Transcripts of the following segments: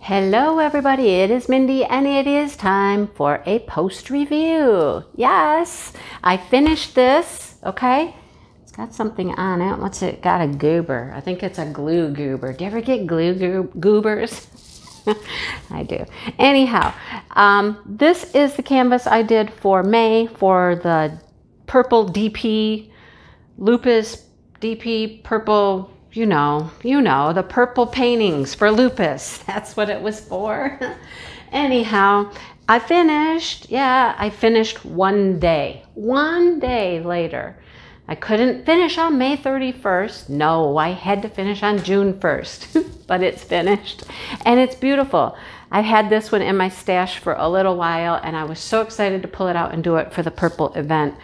Hello, everybody. It is Mindy, and it is time for a post review. Yes, I finished this. Okay, it's got something on it. What's it? Got a goober. I think it's a glue goober. Do you ever get glue go- goobers? I do. Anyhow, um, this is the canvas I did for May for the purple DP lupus DP purple you know, you know, the purple paintings for lupus. That's what it was for. Anyhow, I finished. Yeah, I finished one day. One day later. I couldn't finish on May 31st. No, I had to finish on June 1st, but it's finished and it's beautiful. I've had this one in my stash for a little while and I was so excited to pull it out and do it for the purple event.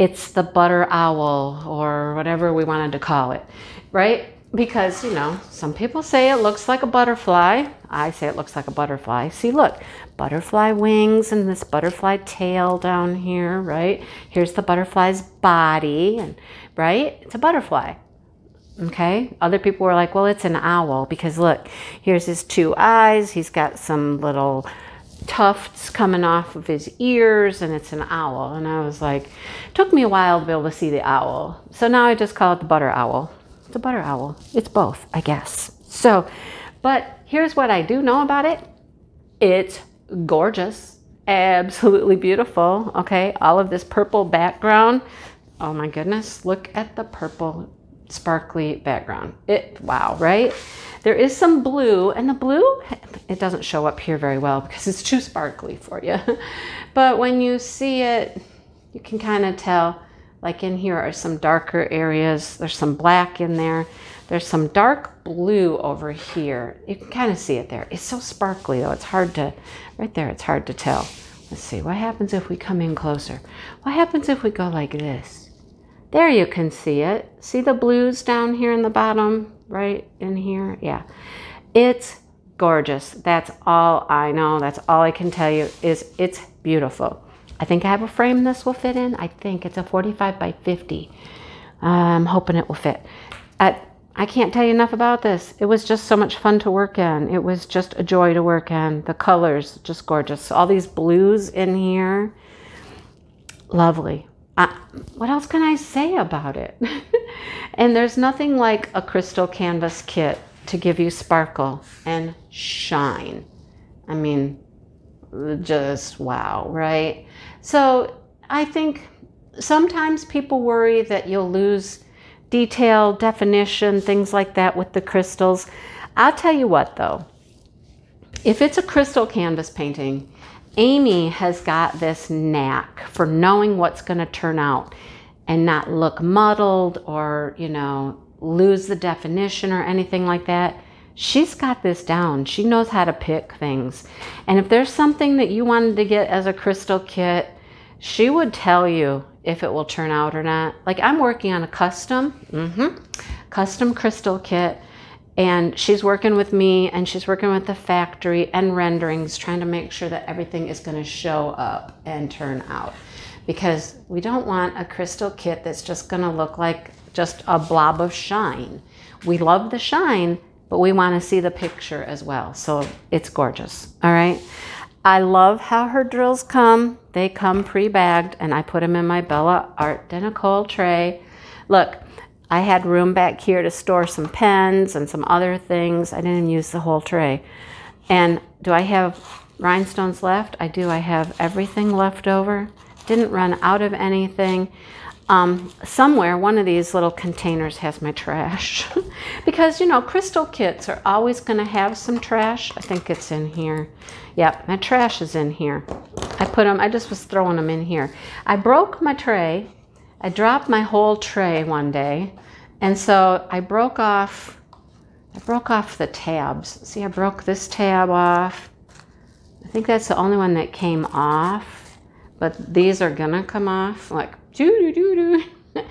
It's the butter owl or whatever we wanted to call it right? Because, you know, some people say it looks like a butterfly. I say it looks like a butterfly. See, look, butterfly wings and this butterfly tail down here, right? Here's the butterfly's body, and right? It's a butterfly. Okay. Other people were like, well, it's an owl because look, here's his two eyes. He's got some little tufts coming off of his ears and it's an owl. And I was like, took me a while to be able to see the owl. So now I just call it the butter owl. It's a butter owl. It's both, I guess. So, but here's what I do know about it. It's gorgeous, absolutely beautiful. Okay, all of this purple background. Oh my goodness, look at the purple sparkly background. It wow, right? There is some blue, and the blue it doesn't show up here very well because it's too sparkly for you. but when you see it, you can kind of tell like in here are some darker areas. There's some black in there. There's some dark blue over here. You can kind of see it there. It's so sparkly though. It's hard to, right there, it's hard to tell. Let's see, what happens if we come in closer? What happens if we go like this? There you can see it. See the blues down here in the bottom, right in here? Yeah. It's gorgeous. That's all I know. That's all I can tell you is it's beautiful. I think I have a frame this will fit in. I think it's a 45 by 50. I'm hoping it will fit. I, I can't tell you enough about this. It was just so much fun to work in. It was just a joy to work in. The colors, just gorgeous. All these blues in here, lovely. What else can I say about it? and there's nothing like a crystal canvas kit to give you sparkle and shine. I mean, just wow, right? So I think sometimes people worry that you'll lose detail, definition, things like that with the crystals. I'll tell you what though, if it's a crystal canvas painting, Amy has got this knack for knowing what's going to turn out and not look muddled or, you know, lose the definition or anything like that she's got this down. She knows how to pick things. And if there's something that you wanted to get as a crystal kit, she would tell you if it will turn out or not. Like I'm working on a custom, mm-hmm, custom crystal kit, and she's working with me and she's working with the factory and renderings, trying to make sure that everything is going to show up and turn out. Because we don't want a crystal kit that's just going to look like just a blob of shine. We love the shine, but we want to see the picture as well. So it's gorgeous. All right. I love how her drills come. They come pre-bagged and I put them in my Bella Art de Nicole tray. Look, I had room back here to store some pens and some other things. I didn't use the whole tray. And do I have rhinestones left? I do. I have everything left over. Didn't run out of anything. Um, somewhere, one of these little containers has my trash. because, you know, crystal kits are always going to have some trash. I think it's in here. Yep, my trash is in here. I put them, I just was throwing them in here. I broke my tray. I dropped my whole tray one day. And so I broke off, I broke off the tabs. See, I broke this tab off. I think that's the only one that came off. But these are to come off. Like, doo doo doo doo.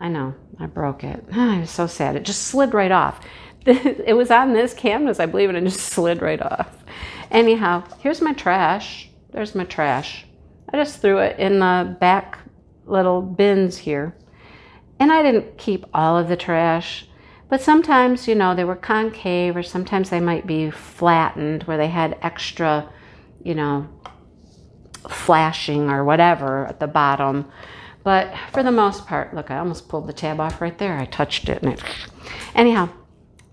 I know, I broke it. I was so sad. It just slid right off. It was on this canvas, I believe, and it just slid right off. Anyhow, here's my trash. There's my trash. I just threw it in the back little bins here. And I didn't keep all of the trash, But sometimes, you know, they were concave or sometimes they might be flattened where they had extra, you know, flashing or whatever at the bottom. But for the most part, look, I almost pulled the tab off right there. I touched it and it, anyhow,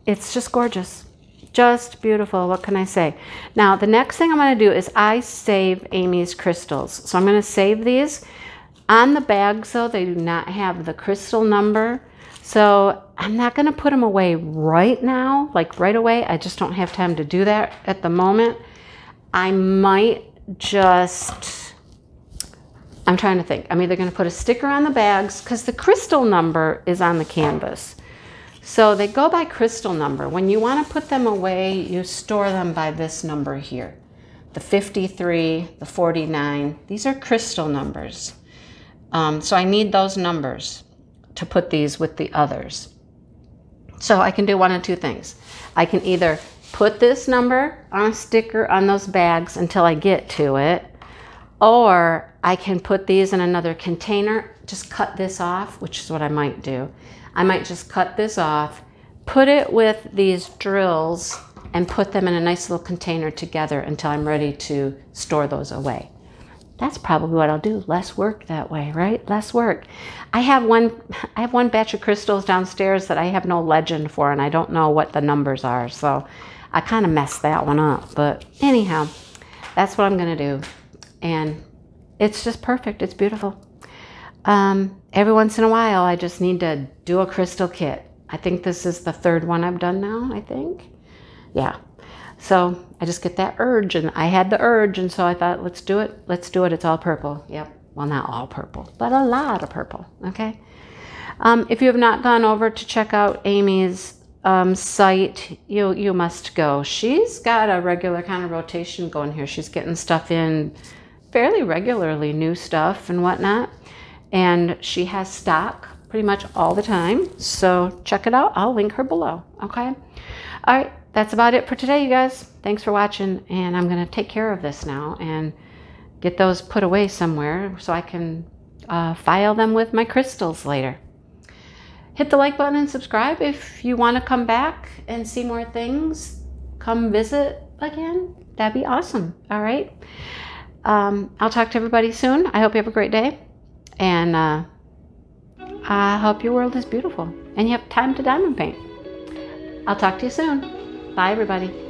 it's just gorgeous. Just beautiful. What can I say? Now, the next thing I'm going to do is I save Amy's crystals. So I'm going to save these. On the bags, though, they do not have the crystal number. So I'm not going to put them away right now, like right away. I just don't have time to do that at the moment. I might just, I'm trying to think. I'm either going to put a sticker on the bags because the crystal number is on the canvas. So they go by crystal number. When you want to put them away, you store them by this number here. The 53, the 49, these are crystal numbers. Um, so I need those numbers to put these with the others. So I can do one of two things. I can either put this number on a sticker on those bags until I get to it, or I can put these in another container, just cut this off, which is what I might do. I might just cut this off, put it with these drills, and put them in a nice little container together until I'm ready to store those away. That's probably what I'll do. Less work that way, right? Less work. I have one I have one batch of crystals downstairs that I have no legend for and I don't know what the numbers are. So I kind of messed that one up. But anyhow, that's what I'm going to do. And it's just perfect. It's beautiful. Um, every once in a while, I just need to do a crystal kit. I think this is the third one I've done now, I think. Yeah. So I just get that urge, and I had the urge, and so I thought, let's do it. Let's do it. It's all purple. Yep. Well, not all purple, but a lot of purple. Okay. Um, if you have not gone over to check out Amy's um, site, you you must go. She's got a regular kind of rotation going here. She's getting stuff in fairly regularly, new stuff and whatnot, and she has stock pretty much all the time. So check it out. I'll link her below. Okay. All right. That's about it for today, you guys. Thanks for watching, and I'm going to take care of this now and get those put away somewhere so I can uh, file them with my crystals later hit the like button and subscribe if you want to come back and see more things. Come visit again. That'd be awesome. All right. Um, I'll talk to everybody soon. I hope you have a great day. And uh, I hope your world is beautiful and you have time to diamond paint. I'll talk to you soon. Bye, everybody.